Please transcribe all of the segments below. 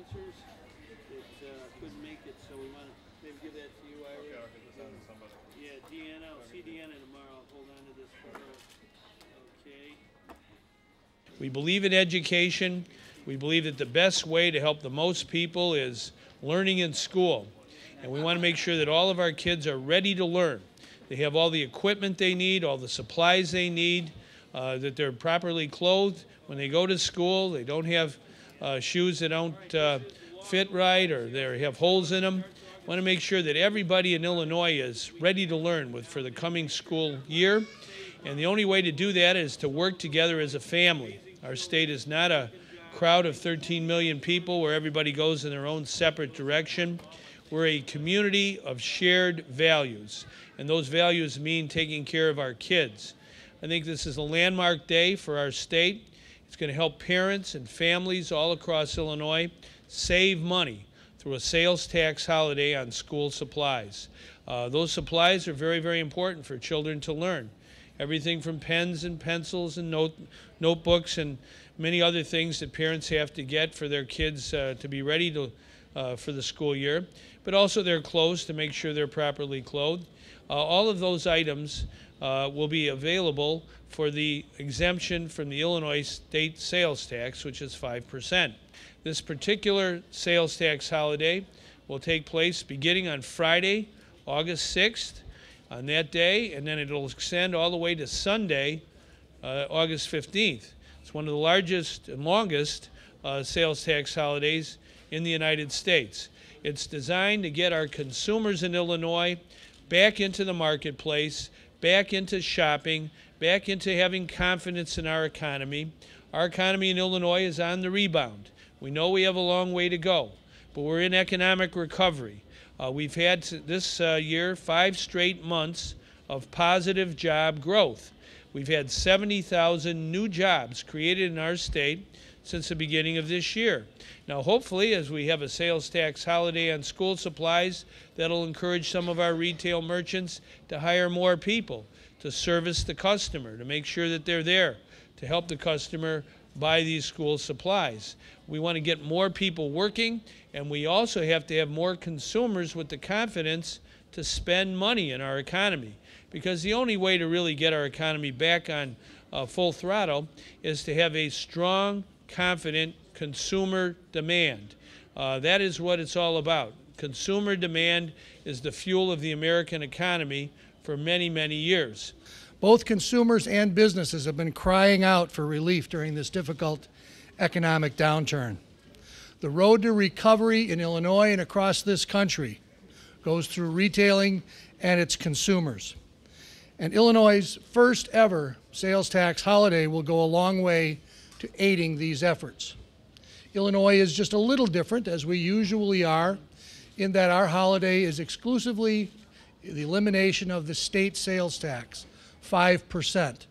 sponsors that uh, couldn't make it, so we want to maybe give that to you, Ira. Okay, I'll get this out to somebody. Yeah, Deanna, I'll see Deanna tomorrow. I'll hold on to this for her. Okay. We believe in education. We believe that the best way to help the most people is learning in school. And we want to make sure that all of our kids are ready to learn. They have all the equipment they need, all the supplies they need, uh, that they're properly clothed when they go to school. They don't have shoes that don't uh, fit right or they have holes in them. want to make sure that everybody in Illinois is ready to learn with, for the coming school year. And the only way to do that is to work together as a family. Our state is not a crowd of 13 million people where everybody goes in their own separate direction. We're a community of shared values, and those values mean taking care of our kids. I think this is a landmark day for our state. It's going to help parents and families all across Illinois save money through a sales tax holiday on school supplies. Uh, those supplies are very, very important for children to learn. Everything from pens and pencils and note, notebooks and many other things that parents have to get for their kids uh, to be ready to, uh, for the school year, but also their clothes to make sure they're properly clothed. Uh, all of those items uh, will be available for the exemption from the Illinois state sales tax, which is 5%. This particular sales tax holiday will take place beginning on Friday, August 6th, on that day, and then it'll extend all the way to Sunday, uh, August 15th. It's one of the largest and longest uh, sales tax holidays in the United States. It's designed to get our consumers in Illinois back into the marketplace, back into shopping, back into having confidence in our economy. Our economy in Illinois is on the rebound. We know we have a long way to go, but we're in economic recovery. Uh, we've had this uh, year five straight months of positive job growth. We've had 70,000 new jobs created in our state since the beginning of this year. Now, hopefully, as we have a sales tax holiday on school supplies, that'll encourage some of our retail merchants to hire more people to service the customer, to make sure that they're there to help the customer buy these school supplies. We want to get more people working, and we also have to have more consumers with the confidence to spend money in our economy. Because the only way to really get our economy back on uh, full throttle is to have a strong, confident consumer demand. Uh, that is what it's all about. Consumer demand is the fuel of the American economy for many, many years. Both consumers and businesses have been crying out for relief during this difficult economic downturn. The road to recovery in Illinois and across this country goes through retailing and its consumers. And Illinois' first ever sales tax holiday will go a long way to aiding these efforts. Illinois is just a little different, as we usually are, in that our holiday is exclusively the elimination of the state sales tax, 5%.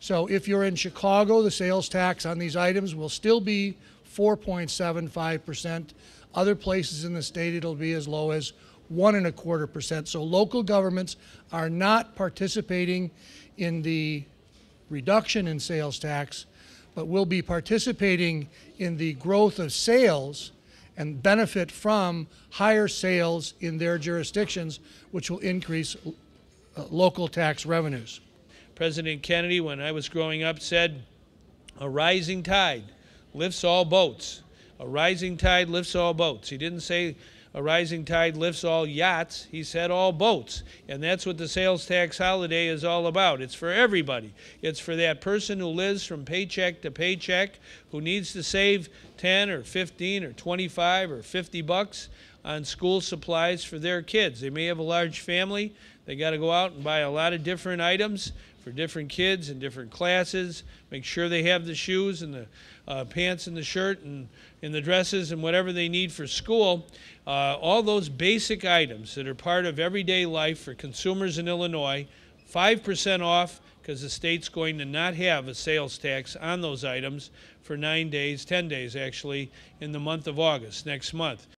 So if you're in Chicago, the sales tax on these items will still be 4.75%. Other places in the state, it'll be as low as one and a quarter percent. So local governments are not participating in the reduction in sales tax, but will be participating in the growth of sales and benefit from higher sales in their jurisdictions, which will increase uh, local tax revenues. President Kennedy, when I was growing up, said, A rising tide lifts all boats. A rising tide lifts all boats. He didn't say a rising tide lifts all yachts. He said all boats. And that's what the sales tax holiday is all about. It's for everybody. It's for that person who lives from paycheck to paycheck, who needs to save 10 or 15 or 25 or 50 bucks on school supplies for their kids. They may have a large family. They got to go out and buy a lot of different items for different kids in different classes. Make sure they have the shoes and the uh, pants and the shirt and, and the dresses and whatever they need for school. Uh, all those basic items that are part of everyday life for consumers in Illinois, 5% off because the state's going to not have a sales tax on those items for nine days, 10 days actually, in the month of August, next month.